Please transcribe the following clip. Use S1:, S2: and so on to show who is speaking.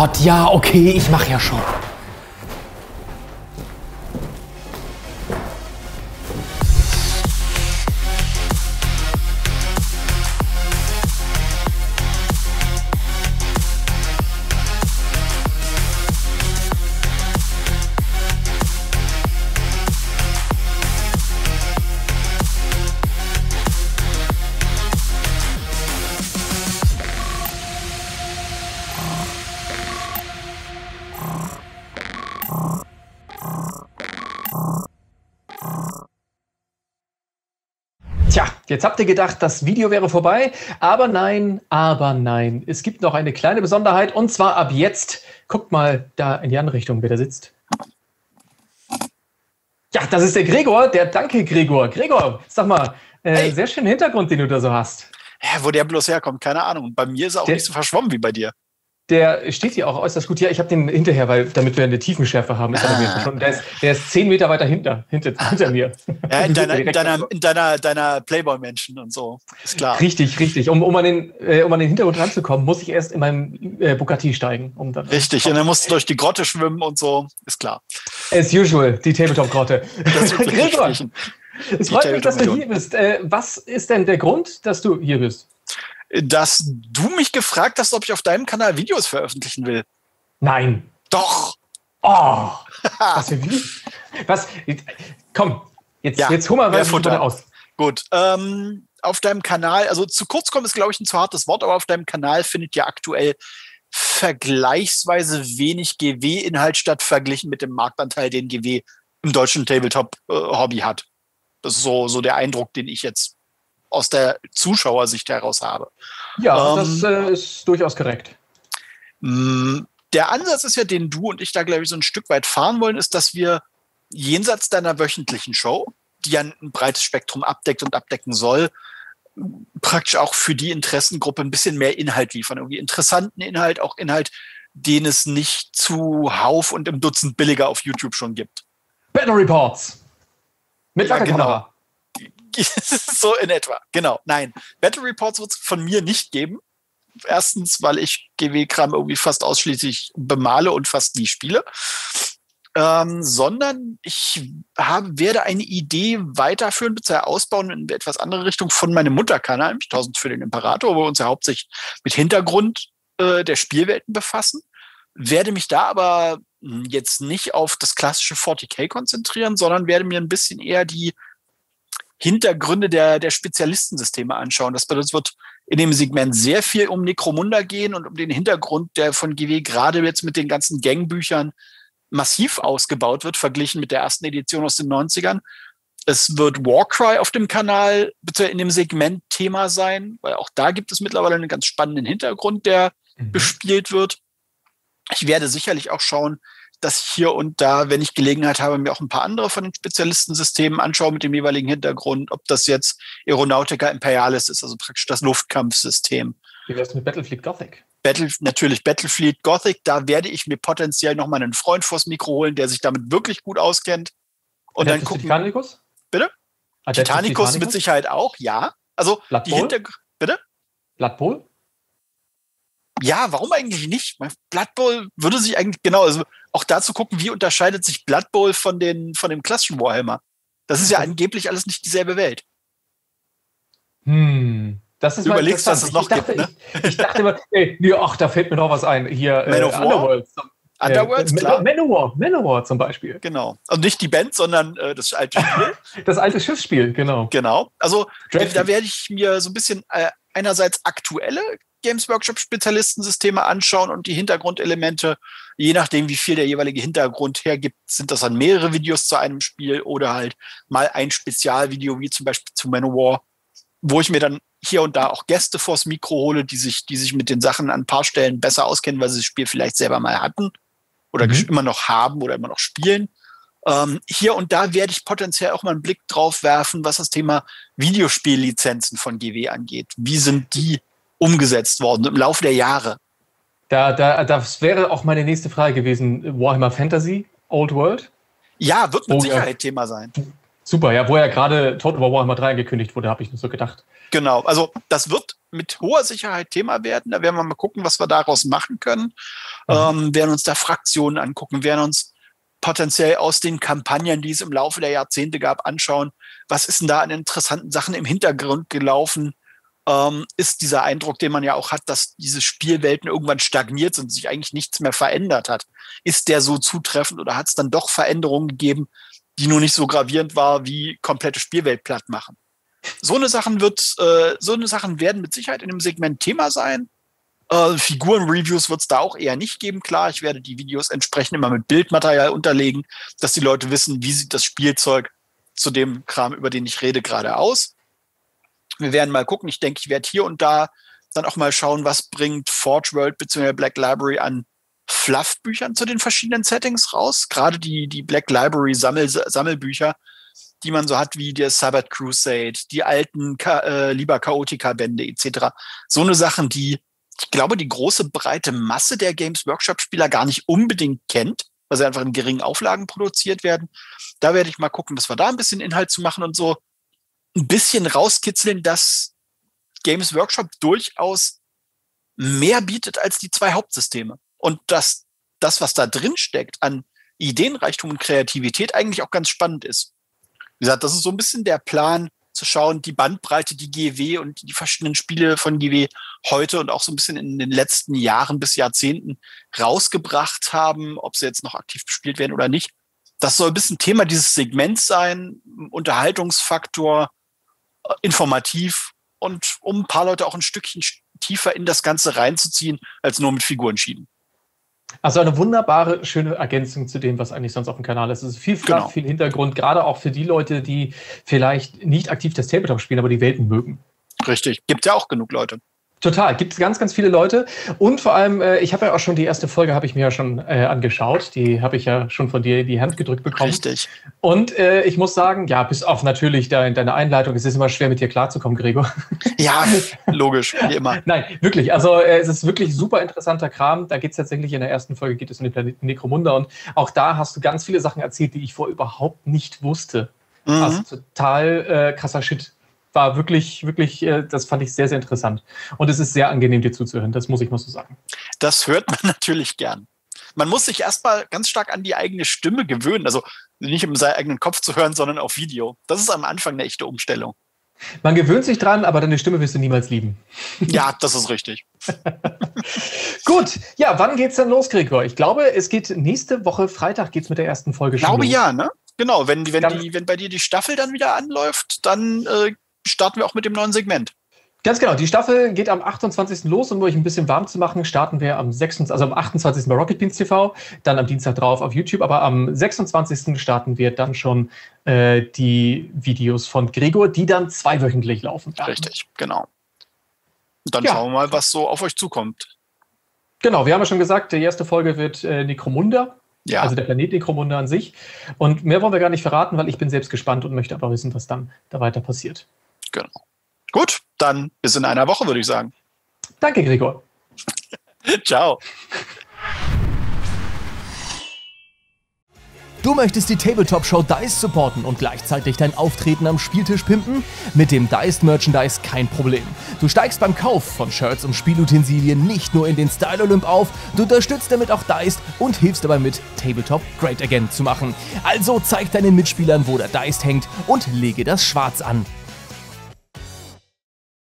S1: Gott, ja, okay, ich mach ja schon. Jetzt habt ihr gedacht, das Video wäre vorbei. Aber nein, aber nein. Es gibt noch eine kleine Besonderheit und zwar ab jetzt. Guckt mal da in die andere Richtung, wer da sitzt. Ja, das ist der Gregor, der Danke Gregor. Gregor, sag mal, äh,
S2: Hey.
S1: sehr schönen Hintergrund, den du da so hast.
S2: Hä, wo der bloß herkommt, keine Ahnung. Und bei mir ist er auch
S1: Der-
S2: nicht so verschwommen wie bei dir.
S1: Der steht hier auch äußerst gut. Ja, ich habe den hinterher, weil damit wir eine Tiefenschärfe haben. Ist
S2: Ah.
S1: verschwunden. der, ist, der ist zehn Meter weiter hinter, hinter, hinter mir.
S2: Ja, in deiner, in deiner, in deiner, deiner Playboy-Menschen und so. Ist klar.
S1: Richtig, richtig. Um, um, an den, äh, um an den Hintergrund ranzukommen, muss ich erst in meinem äh, Bugatti steigen. Um dann
S2: Richtig. Und dann musst du durch die Grotte schwimmen und so. Ist klar.
S1: As usual, die Tabletop-Grotte. Gregor, es freut mich, dass du hier bist. Äh, was ist denn der Grund, dass du hier bist?
S2: Dass du mich gefragt hast, ob ich auf deinem Kanal Videos veröffentlichen will.
S1: Nein.
S2: Doch.
S1: Oh, was? Was? Komm, jetzt,
S2: Ja,
S1: jetzt hol mal was aus.
S2: Gut. Ähm, auf deinem Kanal, also zu kurz kommen ist, glaube ich, ein zu hartes Wort, aber auf deinem Kanal findet ja aktuell vergleichsweise wenig GW-Inhalt statt, verglichen mit dem Marktanteil, den GW im deutschen Tabletop-Hobby hat. Das ist so, so der Eindruck, den ich jetzt aus der Zuschauersicht heraus habe.
S1: Ja,
S2: Ähm,
S1: das äh, ist durchaus korrekt.
S2: Mm, Der Ansatz ist ja, den du und ich da, glaube ich, so ein Stück weit fahren wollen, ist, dass wir jenseits deiner wöchentlichen Show, die ja ein breites Spektrum abdeckt und abdecken soll, praktisch auch für die Interessengruppe ein bisschen mehr Inhalt liefern. Irgendwie interessanten Inhalt, auch Inhalt, den es nicht zuhauf und im Dutzend billiger auf YouTube schon gibt.
S1: Battle Reports. Mit
S2: Ja,
S1: Wackelkamera.
S2: so in etwa. Genau. Nein, Battle Reports wird es von mir nicht geben. Erstens, weil ich GW-Kram irgendwie fast ausschließlich bemale und fast nie spiele. Ähm, sondern ich habe, werde eine Idee weiterführen, bzw. ausbauen in etwas andere Richtung von meinem Mutterkanal, nämlich 1000 für den Imperator, wo wir uns ja hauptsächlich mit Hintergrund äh, der Spielwelten befassen. Werde mich da aber mh, jetzt nicht auf das klassische 40k konzentrieren, sondern werde mir ein bisschen eher die Hintergründe der, der Spezialistensysteme anschauen. Das bedeutet, es wird in dem Segment sehr viel um Necromunda gehen und um den Hintergrund, der von GW gerade jetzt mit den ganzen Gangbüchern massiv ausgebaut wird, verglichen mit der ersten Edition aus den 90ern. Es wird Warcry auf dem Kanal bitte in dem Segment Thema sein, weil auch da gibt es mittlerweile einen ganz spannenden Hintergrund, der
S1: Mhm.
S2: bespielt wird. Ich werde sicherlich auch schauen, dass ich hier und da, wenn ich Gelegenheit habe, mir auch ein paar andere von den Spezialistensystemen anschaue mit dem jeweiligen Hintergrund, ob das jetzt Aeronautica Imperialis ist, also praktisch das Luftkampfsystem.
S1: Wie wär's mit Battlefield Gothic?
S2: Battle, natürlich Battlefleet Gothic, da werde ich mir potenziell noch mal einen Freund vors Mikro holen, der sich damit wirklich gut auskennt. Und dann
S1: Adeptus
S2: gucken,
S1: Titanicus?
S2: Bitte?
S1: Adeptus
S2: Titanicus mit Sicherheit auch, ja. Also
S1: Blood
S2: die? Hintergründe. Bitte?
S1: Blood Bowl?
S2: Ja, warum eigentlich nicht? Blood Bowl würde sich eigentlich, genau, also auch dazu gucken, wie unterscheidet sich Blood Bowl von, den, von dem klassischen Warhammer. Das ist ja angeblich alles nicht dieselbe Welt.
S1: Hm. Das ist
S2: Du überlegst, was es noch
S1: ich dachte,
S2: gibt, ne?
S1: ich, ich dachte immer, ey, nee, ach, da fällt mir noch was ein. Hier,
S2: Man of War?
S1: Underworld. zum-
S2: Underworlds,
S1: äh,
S2: klar.
S1: Manowar, Manowar zum Beispiel.
S2: Genau. Und nicht die Band, sondern äh, das alte Spiel.
S1: Das alte Schiffsspiel, genau.
S2: genau. Also
S1: Drafty.
S2: da werde ich mir so ein bisschen äh, einerseits aktuelle Games Workshop Spezialistensysteme anschauen und die Hintergrundelemente, je nachdem, wie viel der jeweilige Hintergrund hergibt, sind das dann mehrere Videos zu einem Spiel oder halt mal ein Spezialvideo, wie zum Beispiel zu Manowar, wo ich mir dann hier und da auch Gäste vors Mikro hole, die sich, die sich mit den Sachen an ein paar Stellen besser auskennen, weil sie das Spiel vielleicht selber mal hatten oder
S1: Mhm.
S2: immer noch haben oder immer noch spielen. Ähm, hier und da werde ich potenziell auch mal einen Blick drauf werfen, was das Thema Videospiellizenzen von GW angeht. Wie sind die umgesetzt worden im Laufe der Jahre?
S1: Da, da, das wäre auch meine nächste Frage gewesen. Warhammer Fantasy, Old World.
S2: Ja, wird mit
S1: Oh, ja.
S2: Sicherheit Thema sein.
S1: Super, ja, wo ja gerade Total War Warhammer 3 angekündigt wurde, habe ich nur so gedacht.
S2: Genau, also das wird mit hoher Sicherheit Thema werden. Da werden wir mal gucken, was wir daraus machen können. Mhm. Ähm, werden uns da Fraktionen angucken, werden uns potenziell aus den Kampagnen, die es im Laufe der Jahrzehnte gab, anschauen, was ist denn da an interessanten Sachen im Hintergrund gelaufen? Ähm, ist dieser Eindruck, den man ja auch hat, dass diese Spielwelten irgendwann stagniert sind und sich eigentlich nichts mehr verändert hat. Ist der so zutreffend oder hat es dann doch Veränderungen gegeben, die nur nicht so gravierend war wie komplette Spielwelt platt machen? So eine Sachen wird, äh, so eine Sachen werden mit Sicherheit in dem Segment Thema sein. Äh, Figuren-Reviews wird es da auch eher nicht geben. Klar, ich werde die Videos entsprechend immer mit Bildmaterial unterlegen, dass die Leute wissen, wie sieht das Spielzeug zu dem Kram, über den ich rede, gerade aus. Wir werden mal gucken. Ich denke, ich werde hier und da dann auch mal schauen, was bringt Forge World bzw. Black Library an Fluff-Büchern zu den verschiedenen Settings raus. Gerade die, die Black Library Sammel, Sammelbücher, die man so hat wie der Sabbath Crusade, die alten Ka äh, Lieber Chaotica-Bände etc. So eine Sachen, die ich glaube, die große breite Masse der Games Workshop-Spieler gar nicht unbedingt kennt, weil sie einfach in geringen Auflagen produziert werden. Da werde ich mal gucken, dass wir da ein bisschen Inhalt zu machen und so ein bisschen rauskitzeln, dass Games Workshop durchaus mehr bietet als die zwei Hauptsysteme. Und dass das, was da drin steckt an Ideenreichtum und Kreativität eigentlich auch ganz spannend ist. Wie gesagt, das ist so ein bisschen der Plan, zu schauen, die Bandbreite, die GW und die verschiedenen Spiele von GW heute und auch so ein bisschen in den letzten Jahren bis Jahrzehnten rausgebracht haben, ob sie jetzt noch aktiv bespielt werden oder nicht. Das soll ein bisschen Thema dieses Segments sein, Unterhaltungsfaktor, informativ und um ein paar Leute auch ein Stückchen tiefer in das Ganze reinzuziehen, als nur mit Figuren schieben.
S1: Also eine wunderbare, schöne Ergänzung zu dem, was eigentlich sonst auf dem Kanal ist. Es ist viel Fluff, genau. viel Hintergrund, gerade auch für die Leute, die vielleicht nicht aktiv das Tabletop spielen, aber die Welten mögen.
S2: Richtig, gibt ja auch genug Leute.
S1: Total, gibt es ganz, ganz viele Leute. Und vor allem, äh, ich habe ja auch schon die erste Folge, habe ich mir ja schon äh, angeschaut. Die habe ich ja schon von dir in die Hand gedrückt bekommen.
S2: Richtig.
S1: Und äh, ich muss sagen, ja, bis auf natürlich de deine Einleitung, es ist immer schwer, mit dir klarzukommen, Gregor.
S2: Ja, logisch, wie immer.
S1: Nein, wirklich. Also äh, es ist wirklich super interessanter Kram. Da geht es tatsächlich in der ersten Folge, geht es um den Planeten Necromunda. Und auch da hast du ganz viele Sachen erzählt, die ich vorher überhaupt nicht wusste. Mhm. Also total äh, krasser Shit war wirklich, wirklich, äh, das fand ich sehr, sehr interessant. Und es ist sehr angenehm, dir zuzuhören, das muss ich mal so sagen.
S2: Das hört man natürlich gern. Man muss sich erstmal ganz stark an die eigene Stimme gewöhnen. Also nicht im seinen eigenen Kopf zu hören, sondern auf Video. Das ist am Anfang eine echte Umstellung.
S1: Man gewöhnt sich dran, aber deine Stimme wirst du niemals lieben.
S2: Ja, das ist richtig.
S1: Gut, ja, wann geht's denn los, Gregor? Ich glaube, es geht nächste Woche Freitag geht's mit der ersten Folge
S2: schon. Ich glaube los. ja, ne? Genau, wenn, wenn, die, wenn bei dir die Staffel dann wieder anläuft, dann äh, starten wir auch mit dem neuen Segment.
S1: Ganz genau. Die Staffel geht am 28. los, um euch ein bisschen warm zu machen. Starten wir am 26, also am 28. bei Rocket Beans TV, dann am Dienstag drauf auf YouTube. Aber am 26. starten wir dann schon äh, die Videos von Gregor, die dann zweiwöchentlich laufen.
S2: Werden. Richtig, genau. dann ja. schauen wir mal, was so auf euch zukommt.
S1: Genau, wir haben ja schon gesagt, die erste Folge wird äh, Necromunda. Ja. Also der Planet Necromunda an sich. Und mehr wollen wir gar nicht verraten, weil ich bin selbst gespannt und möchte aber wissen, was dann da weiter passiert.
S2: Genau. Gut, dann bis in einer Woche, würde ich sagen.
S1: Danke, Gregor.
S2: Ciao.
S3: Du möchtest die Tabletop Show Dice supporten und gleichzeitig dein Auftreten am Spieltisch pimpen? Mit dem Dice Merchandise kein Problem. Du steigst beim Kauf von Shirts und Spielutensilien nicht nur in den Style Olymp auf, du unterstützt damit auch Dice und hilfst dabei mit, Tabletop great again zu machen. Also zeig deinen Mitspielern, wo der Dice hängt und lege das Schwarz an.